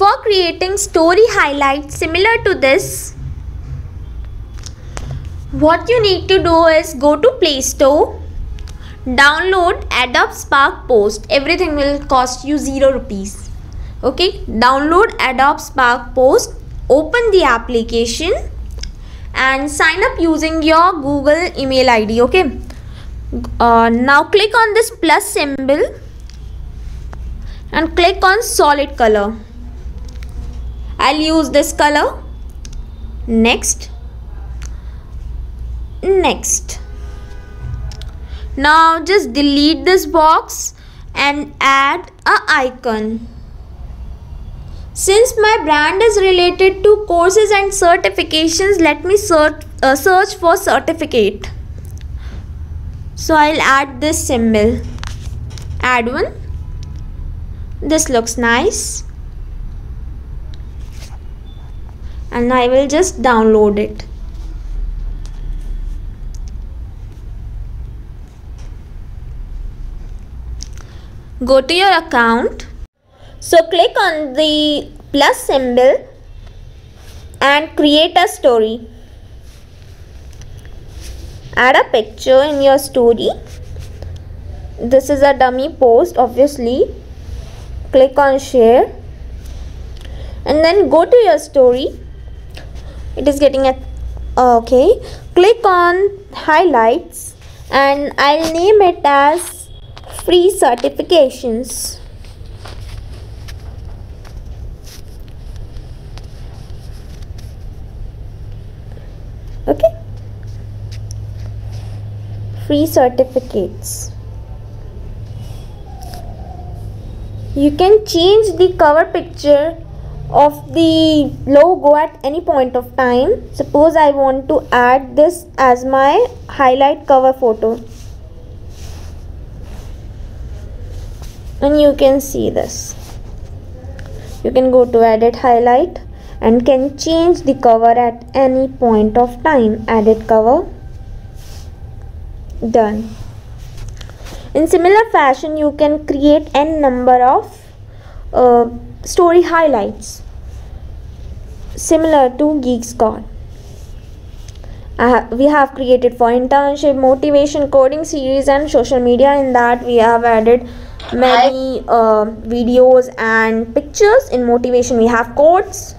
For creating story highlights similar to this, what you need to do is go to Play Store, download Adobe Spark Post. Everything will cost you 0 rupees. Okay, download Adobe Spark Post, open the application and sign up using your Google email ID. Okay, uh, now click on this plus symbol and click on solid color I'll use this color. Next. Next. Now just delete this box and add a icon. Since my brand is related to courses and certifications let me search uh, search for certificate. So I'll add this symbol. Add one. This looks nice and I will just download it. Go to your account. So click on the plus symbol and create a story. Add a picture in your story. This is a dummy post obviously. Click on share and then go to your story it is getting a oh, okay. Click on highlights and I'll name it as free certifications. Okay. Free certificates. You can change the cover picture of the logo at any point of time. Suppose I want to add this as my highlight cover photo. And you can see this. You can go to edit highlight and can change the cover at any point of time. Edit cover. Done. In similar fashion you can create n number of uh, story highlights similar to Geek Squad. we have created for internship, motivation, coding series and social media. In that we have added many uh, videos and pictures. In motivation we have quotes.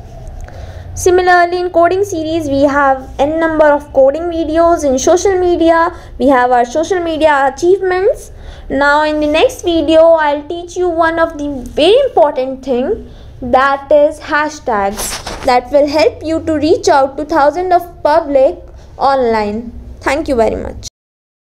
Similarly in coding series we have n number of coding videos. In social media. We have our social media achievements. Now in the next video i'll teach you one of the very important thing that is hashtags. That will help you to reach out to thousands of public online. Thank you very much